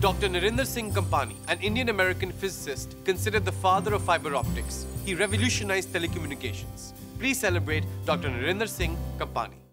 Dr. Narinder Singh Kapany, an Indian-American physicist considered the father of fiber optics. He revolutionized telecommunications. Please celebrate Dr. Narinder Singh Kapany.